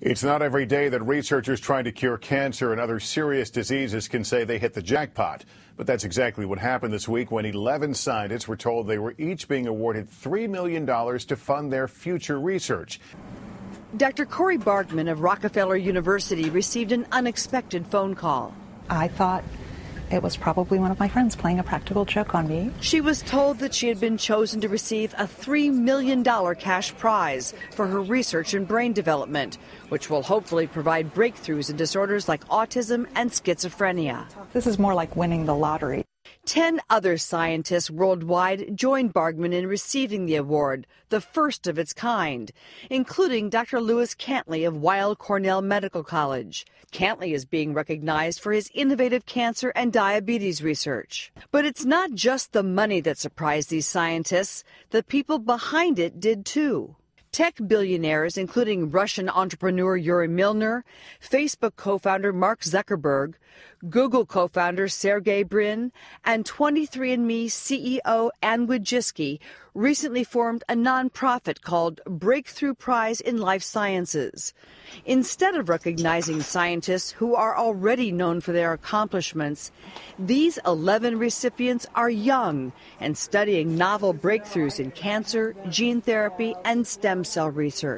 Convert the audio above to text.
It's not every day that researchers trying to cure cancer and other serious diseases can say they hit the jackpot. But that's exactly what happened this week when 11 scientists were told they were each being awarded $3 million to fund their future research. Dr. Cori Bargmann of Rockefeller University received an unexpected phone call. I thought it was probably one of my friends playing a practical joke on me. She was told that she had been chosen to receive a $3 million cash prize for her research in brain development, which will hopefully provide breakthroughs in disorders like autism and schizophrenia. This is more like winning the lottery. Ten other scientists worldwide joined Bargmann in receiving the award, the first of its kind, including Dr. Lewis Cantley of Weill Cornell Medical College. Cantley is being recognized for his innovative cancer and diabetes research. But it's not just the money that surprised these scientists, the people behind it did too. Tech billionaires, including Russian entrepreneur Yuri Milner, Facebook co founder Mark Zuckerberg, Google co founder Sergey Brin, and 23andMe CEO Anne Wojcicki recently formed a nonprofit called Breakthrough Prize in Life Sciences. Instead of recognizing scientists who are already known for their accomplishments, these 11 recipients are young and studying novel breakthroughs in cancer, gene therapy, and stem cell research.